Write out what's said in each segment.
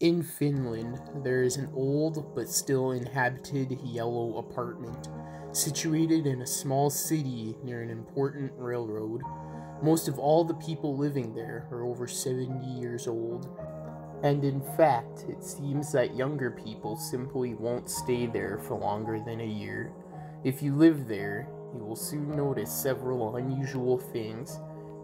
In Finland, there is an old but still inhabited yellow apartment situated in a small city near an important railroad. Most of all the people living there are over 70 years old, and in fact, it seems that younger people simply won't stay there for longer than a year. If you live there, you will soon notice several unusual things.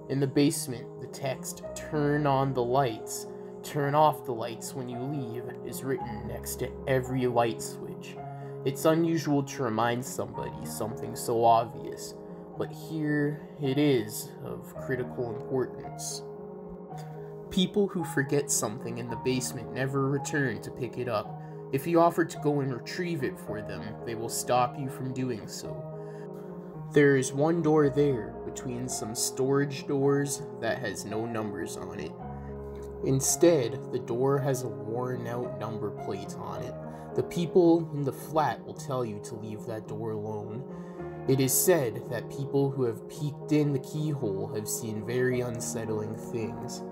In the basement, the text, Turn on the lights turn off the lights when you leave is written next to every light switch. It's unusual to remind somebody something so obvious, but here it is of critical importance. People who forget something in the basement never return to pick it up. If you offer to go and retrieve it for them, they will stop you from doing so. There is one door there between some storage doors that has no numbers on it. Instead, the door has a worn out number plate on it. The people in the flat will tell you to leave that door alone. It is said that people who have peeked in the keyhole have seen very unsettling things.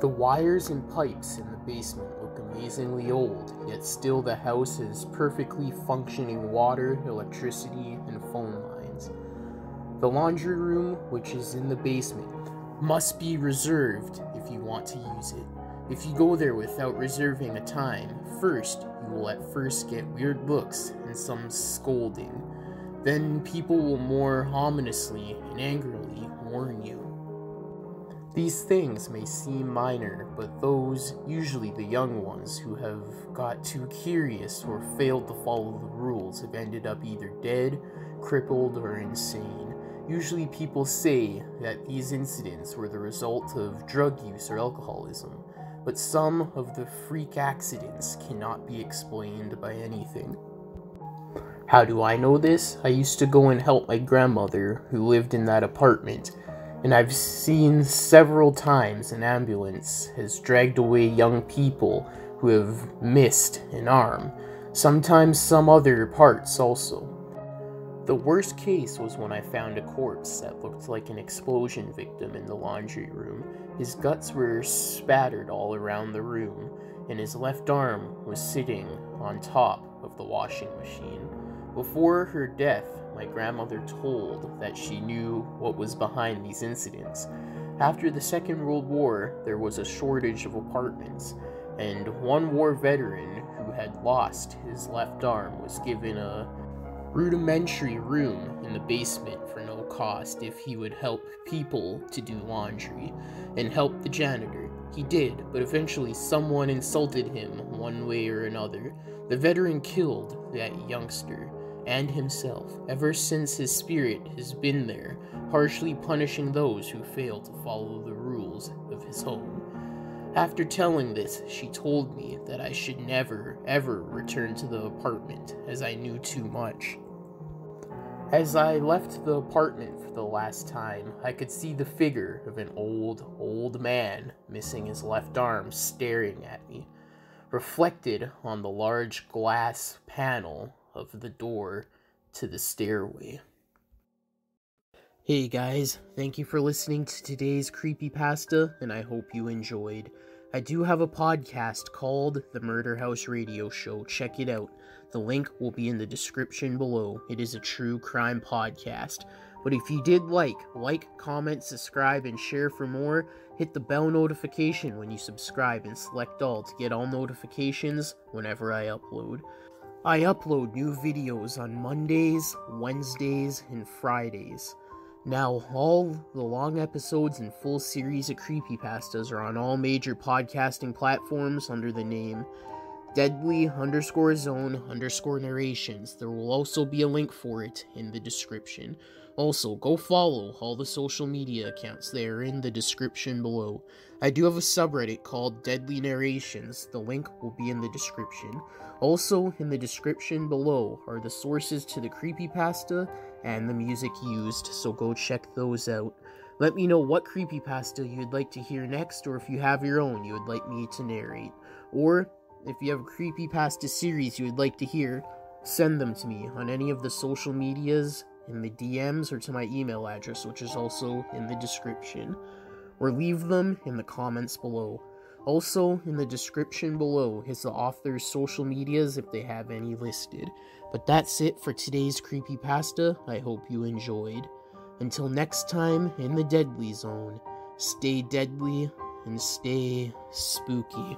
The wires and pipes in the basement look amazingly old, yet still the house has perfectly functioning water, electricity, and phone lines. The laundry room, which is in the basement, must be reserved if you want to use it. If you go there without reserving a time, first, you will at first get weird looks and some scolding. Then people will more ominously and angrily warn you. These things may seem minor, but those, usually the young ones, who have got too curious or failed to follow the rules have ended up either dead, crippled, or insane. Usually, people say that these incidents were the result of drug use or alcoholism, but some of the freak accidents cannot be explained by anything. How do I know this? I used to go and help my grandmother, who lived in that apartment, and I've seen several times an ambulance has dragged away young people who have missed an arm, sometimes some other parts also. The worst case was when I found a corpse that looked like an explosion victim in the laundry room. His guts were spattered all around the room, and his left arm was sitting on top of the washing machine. Before her death, my grandmother told that she knew what was behind these incidents. After the Second World War, there was a shortage of apartments, and one war veteran who had lost his left arm was given a rudimentary room in the basement for no cost if he would help people to do laundry and help the janitor. He did, but eventually someone insulted him one way or another. The veteran killed that youngster and himself. Ever since his spirit has been there, harshly punishing those who fail to follow the rules of his home. After telling this, she told me that I should never, ever return to the apartment, as I knew too much. As I left the apartment for the last time, I could see the figure of an old, old man missing his left arm staring at me, reflected on the large glass panel of the door to the stairway. Hey guys, thank you for listening to today's creepy pasta, and I hope you enjoyed. I do have a podcast called The Murder House Radio Show. Check it out. The link will be in the description below. It is a true crime podcast. But if you did like, like, comment, subscribe, and share for more, hit the bell notification when you subscribe and select all to get all notifications whenever I upload. I upload new videos on Mondays, Wednesdays, and Fridays. Now, all the long episodes and full series of creepypastas are on all major podcasting platforms under the name deadly underscore zone underscore narrations. There will also be a link for it in the description. Also, go follow all the social media accounts. They are in the description below. I do have a subreddit called Deadly Narrations. The link will be in the description. Also, in the description below are the sources to the creepypasta and the music used, so go check those out. Let me know what creepypasta you'd like to hear next, or if you have your own you would like me to narrate. Or if you have creepy pasta series you would like to hear, send them to me on any of the social medias, in the DMs, or to my email address, which is also in the description, or leave them in the comments below. Also, in the description below is the author's social medias if they have any listed. But that's it for today's creepy pasta. I hope you enjoyed. Until next time in the Deadly Zone, stay deadly and stay spooky.